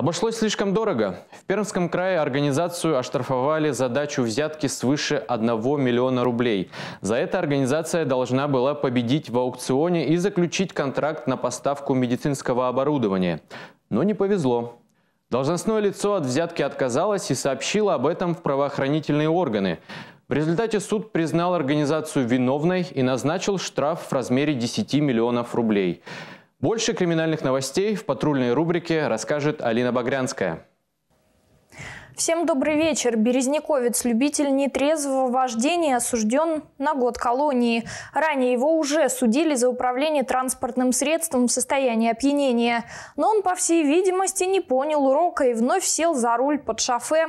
Обошлось слишком дорого. В Пермском крае организацию оштрафовали за дачу взятки свыше 1 миллиона рублей. За это организация должна была победить в аукционе и заключить контракт на поставку медицинского оборудования. Но не повезло. Должностное лицо от взятки отказалось и сообщило об этом в правоохранительные органы. В результате суд признал организацию виновной и назначил штраф в размере 10 миллионов рублей. Больше криминальных новостей в патрульной рубрике расскажет Алина Багрянская. Всем добрый вечер. Березняковец, любитель нетрезвого вождения, осужден на год колонии. Ранее его уже судили за управление транспортным средством в состоянии опьянения. Но он, по всей видимости, не понял урока и вновь сел за руль под шофе.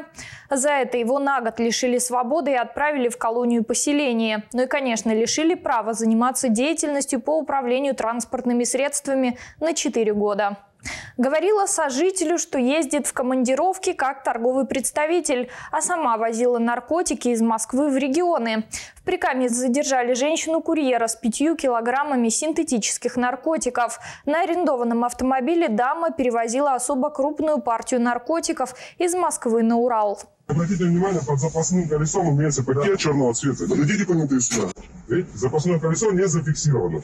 За это его на год лишили свободы и отправили в колонию поселения. Ну и, конечно, лишили права заниматься деятельностью по управлению транспортными средствами на 4 года. Говорила сожителю, что ездит в командировки как торговый представитель, а сама возила наркотики из Москвы в регионы. В Прикаме задержали женщину-курьера с пятью килограммами синтетических наркотиков. На арендованном автомобиле дама перевозила особо крупную партию наркотиков из Москвы на Урал. Обратите внимание, под запасным колесом имеется пакет черного цвета. Подойди документы сюда. Запасное колесо не зафиксировано.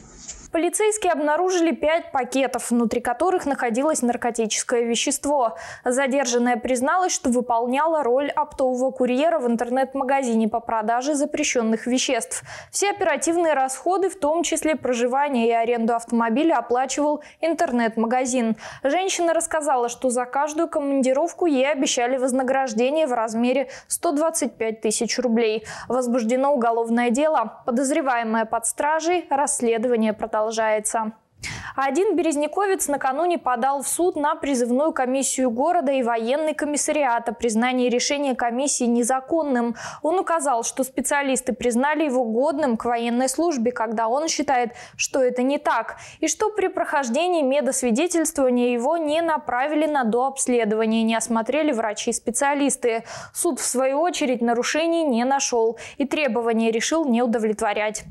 Полицейские обнаружили пять пакетов, внутри которых находилось наркотическое вещество. Задержанная призналась, что выполняла роль оптового курьера в интернет-магазине по продаже запрещенных веществ. Все оперативные расходы, в том числе проживание и аренду автомобиля, оплачивал интернет-магазин. Женщина рассказала, что за каждую командировку ей обещали вознаграждение в размере 125 тысяч рублей. Возбуждено уголовное дело. Подозреваемая под стражей. Расследование продолжается. Один березняковец накануне подал в суд на призывную комиссию города и военный комиссариат о признании решения комиссии незаконным. Он указал, что специалисты признали его годным к военной службе, когда он считает, что это не так, и что при прохождении медосвидетельствования его не направили на дообследование, не осмотрели врачи-специалисты. Суд, в свою очередь, нарушений не нашел и требования решил не удовлетворять.